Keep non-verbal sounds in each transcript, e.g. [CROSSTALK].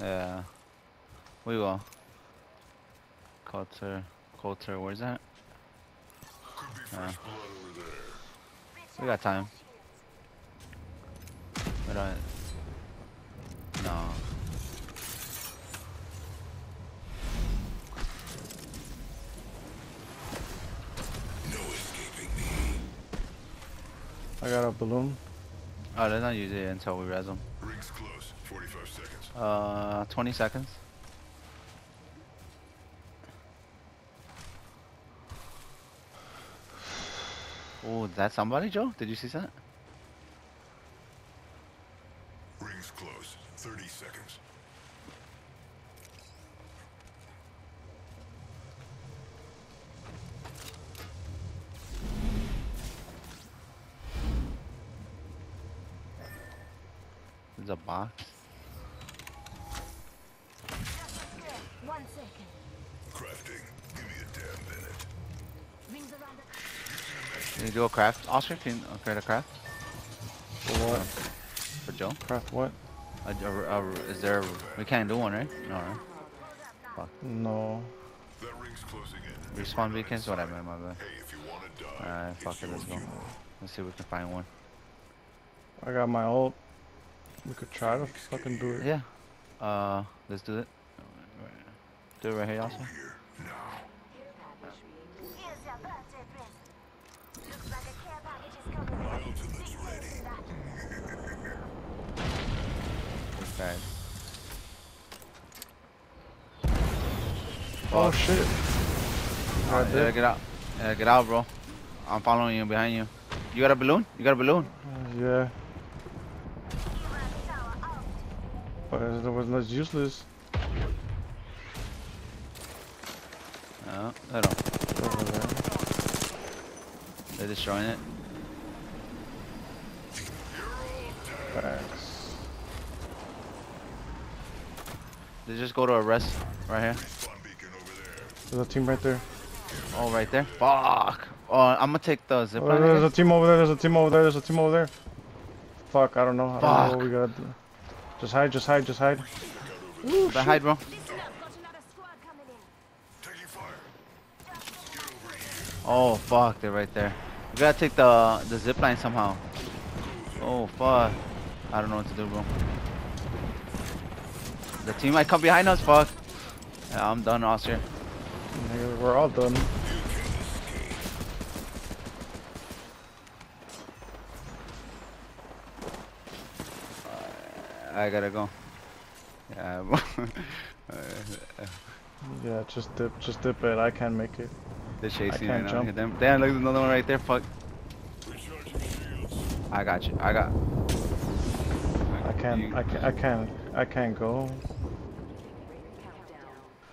Yeah. We will. Coulter. Coulter, where's that? Could Uh. fresh blood over there. We got time. We don't. No. No escaping me. I got a balloon. Oh, they're not using it until we res them. Rings close. 45 seconds. Uh, 20 seconds. Oh, that somebody, Joe? Did you see that? Rings close. 30 seconds. There's a box. One second. Crafting. Give me a damn minute. Rings around the Can you do a craft? Oscar, can you create a craft For what? for Joe? Craft what? A, a- a- is there? we can't do one, right? No, right? No. That ring's closing in. Respawn beacons, whatever. My bad. Hey, if you want to die, Alright, fuck it, let's go. Let's see if we can find one. I got my ult. We could try to fucking do it. Yeah. Uh, let's do it. Do it right here, also. Here, now. Here's your birthday present. Looks like a care package is coming. My ultimate's ready. Okay. Oh shit. Oh, Got yeah, get out. Yeah, get out, bro. I'm following you behind you. You got a balloon? You got a balloon? Uh, yeah. But it was not useless. No, they don't. They're destroying it. Facts. They just go to a rest right here. Respawn beacon over there. There's a team right there. Oh, right there. Fuck. Oh, I'm gonna take the zip Oh, there's a team over there. There's a team over there. There's a team over there. Fuck, I don't know. I don't know Fuck. what we gotta do. Just hide, just hide, just hide. guess. But hide, bro. Listen up, got another squad coming in. Taking fire. Get over here. Oh, fuck. They're right there. We gotta take the the zip line somehow. Oh, fuck. I don't know what to do, bro. The team might come behind us, fuck. Yeah, I'm done, Oscar. We're all done. I gotta go. Yeah. [LAUGHS] Yeah, just dip, just dip it. I can't make it. They're chasing can't right now. jump. Hit them. Damn, look, there's another one right there. Fuck. I got you. I got. I can't, You- I can't, I can't, I can't go.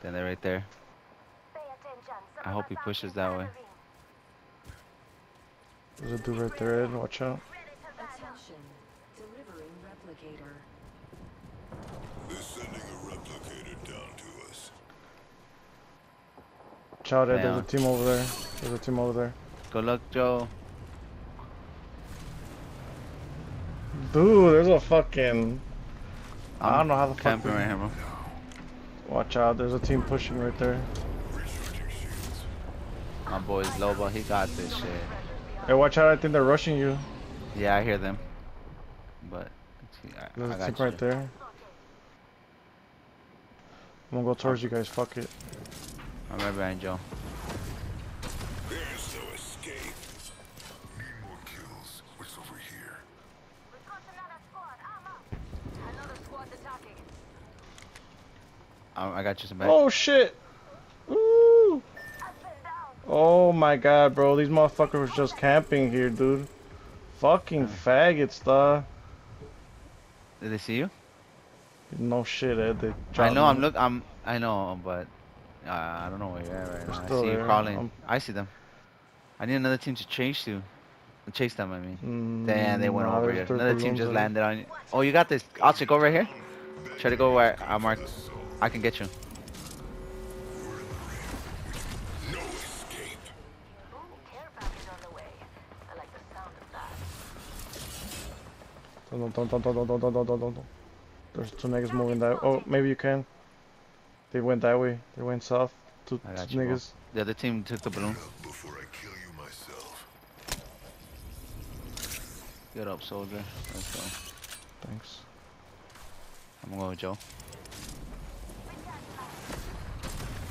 Then they're right there. I hope he pushes that way. There's a dude right there, Ed. Watch out. Attention. Delivering replicator. Watch out. There's a team over there. There's a team over there. Good luck, Joe. Dude, there's a fucking. I don't know how the fuck. camping right here, bro. Watch out. There's a team pushing right there. My boy's Loba. He got this shit. Hey, watch out. I think they're rushing you. Yeah, I hear them. But I, There's I a team you. right there. I'm gonna go towards you guys. Fuck it. I'm right behind Joe. There's no escape. Need more kills. What's over here? We've got another squad. Arm up. Another squad attacking. I, I got you some back. Oh shit. Ooh. Up and down. Oh my god, bro. These motherfuckers was just camping here, dude. Fucking faggots, though. Did they see you? No shit, Ed. They I dropped know. I'm me. look. I'm. I know, but uh, I don't know where you're at right They're now. I see you there. crawling. I'm- I see them. I need another team to chase you. Chase them. I mean. Mm, Damn, they went nah, over here. Another team just landed on you. Oh, you got this. Also, go right here. Try to go where I mark. I can get you. No escape. Ooh, care package on the way. I like the sound of that. Don't, don't, don't, don't, don't, don't, don't, don't, don't, don't. There's two niggas moving that. Oh, maybe you can. They went that way. They went south. Two, I got two you, bro. niggas. The other team took the balloon. Before I kill you myself. Get up, soldier. Let's go. Thanks. I'm gonna go with Joe.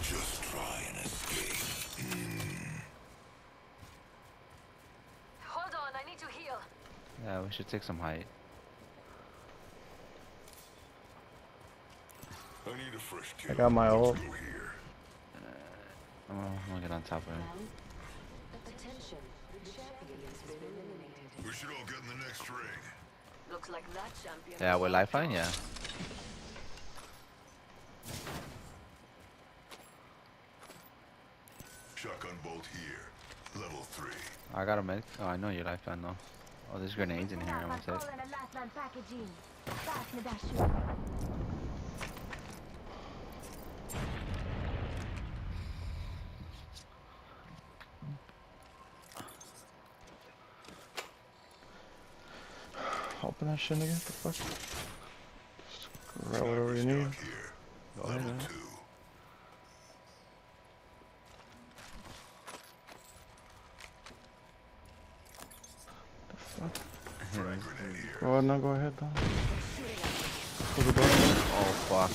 Just try and escape. Hold on, I need to heal. Yeah, we should take some height. I need a fresh kill. I got my ult. Go here. I'm gonna, get on top of him. Attention. The champion has been eliminated. We should all get in the next ring. Looks like that champion. Yeah, is with lifeline, yeah. Shotgun bolt here. Level three. I got a medic. Oh, I know your lifeline though. Oh, there's grenades in here. I want to say. and a lifeline packaging. Fast med that shoe. Open that shit, nigga. The fuck? Just grab whatever you need. Stock here. Go ahead, Level man. two. Frag grenade here. Go ahead, no, go ahead, though. Close the. Oh fuck.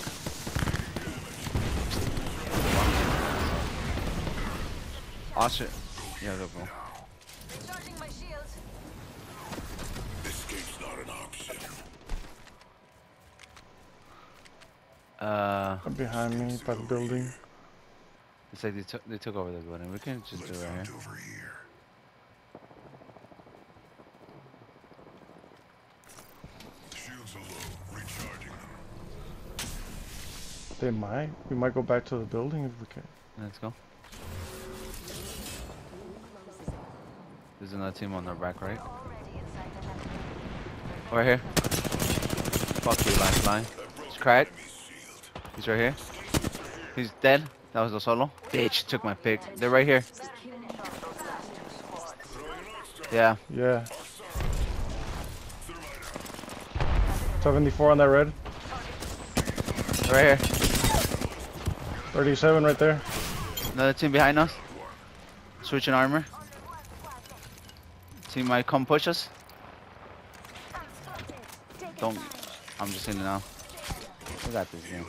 Oh shit. Yeah, go, bro. Recharging my shields. Escape's not an option. Uh, behind me, by the building. it's like they took they took over the building. We can just do Let's it right here. over here. Shields are low. Recharging them. They might. We might go back to the building if we can. Let's go. There's another team on their back right. Already inside the left. Right here. Fuck you, lifeline. He's cracked. He's right here. He's dead. That was the solo. Bitch took my pick. They're right here. Yeah. Yeah. 74 on that red. Right here. 37 right there. Another team behind us. Switching armor. Team might come push us. I'm spotted. Take it Don't. I'm just in now. We got this game.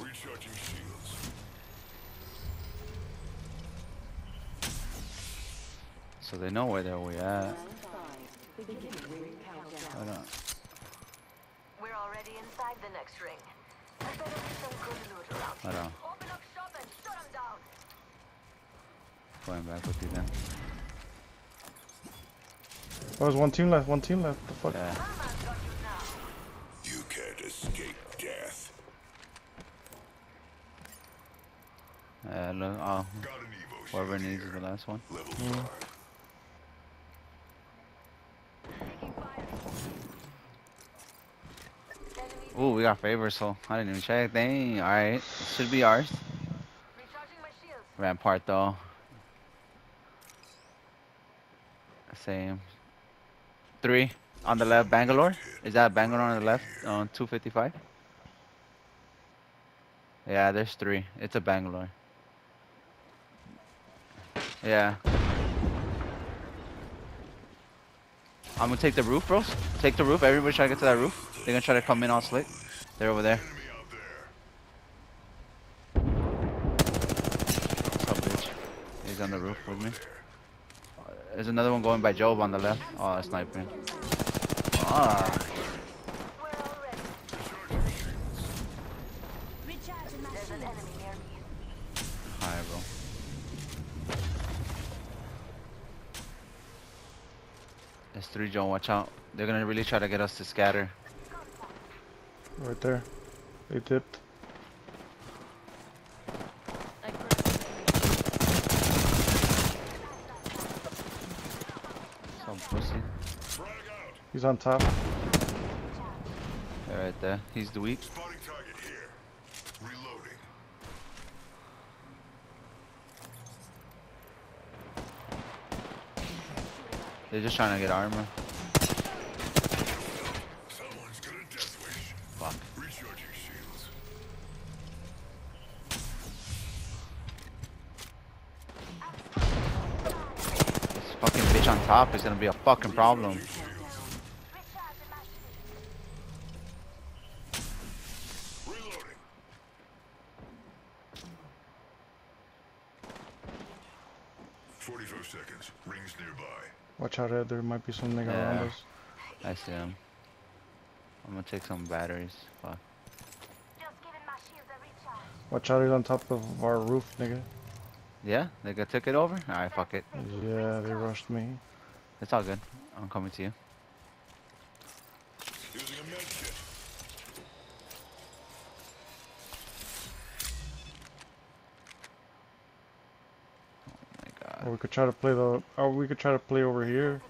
Recharging shields. So they know where they're we at. Round five. Beginning. Hold on. We're already inside the next ring. I better be some good loot around Hold on. Open up shop and shut 'em down. Going back with you then. Oh, there's one team left. One team left. The fuck? Yeah. You can't escape death. Uh, look, oh, Got an Evo whoever needs here. the last one. Level five. We got favors, so I didn't even check. Dang, alright. Should be ours. Rampart though. Same. Three on the left, Bangalore. Is that Bangalore on the left on 255? Yeah, there's three. It's a Bangalore. Yeah. I'm gonna take the roof, bros. Take the roof. Everybody try to get to that roof. They're gonna try to come in all slick. They're over there. Enemy out. What's up, bitch? He's on the roof with me. There's another one going by Job on the left. Oh, that's sniping. Ah, We're all ready. There's an enemy near me. hi, bro. There's three, Joe. Watch out. They're gonna really try to get us to scatter. Right there. They dipped. Some pussy. He's on top. Yeah, right there. He's the weak. Spotting target here. Reloading. They're just trying to get armor. Someone's got a death wish. Fuck. Recharging shields. This fucking bitch on top is gonna be a fucking problem. Recharging my shield. Reloading. Forty-five seconds. Rings nearby. Watch out, Ed. There might be some nigga Yeah. around us. I see him. I'm gonna take some batteries. Fuck. Just giving my shields a recharge. Watch out, he's on top of our roof, nigga. Yeah, they got took it over. All right, fuck it. Yeah, they rushed me. It's all good. I'm coming to you. Using a med kit. Oh my god. Or we could try to play the. Or we could try to play over here.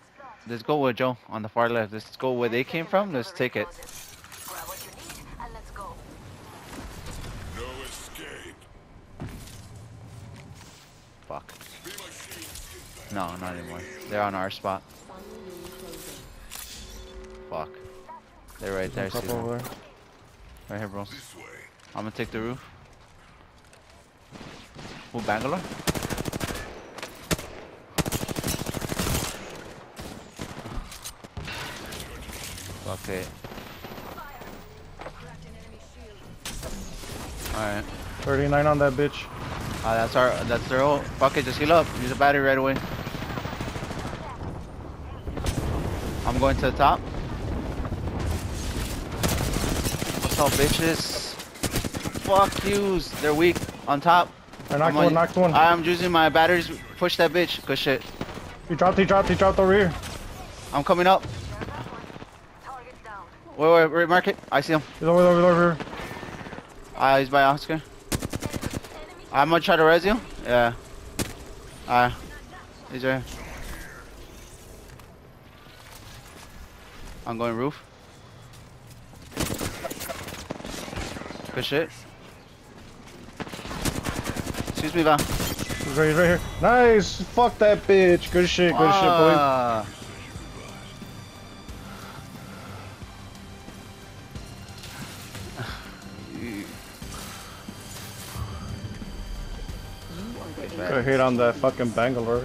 Let's go with Joe on the far left. Let's go where they came from. Let's take it. Grab what you need and let's go. No escape. Fuck. Be my shield. No, not anymore. They're on our spot. Funnel room closing. Fuck. They're right there. Top See over there. Right here, bro. I'm gonna take the roof. Who, Bangalore? Fuck it. Alright. 39 on that bitch. Uh, that's our, that's their ult. Fuck it, just heal up. Use a battery right away. I'm going to the top. What's up, bitches? Fuck yous. They're weak. On top. I knocked one, knocked one. I'm using my batteries. Push that bitch. Good shit. He dropped, he dropped, he dropped over here. I'm coming up. Wait, wait, wait, mark it. I see him. He's over there, over there, over here. Ah, he's by Oscar. I'm gonna try to res you. Yeah. Ah, he's right. I'm going roof. Good shit. Excuse me, Val. He's right, he's right here. Nice! Fuck that bitch. Good shit, good shit, boy. [SIGHS] You are the Go hit on that fucking Bangalore.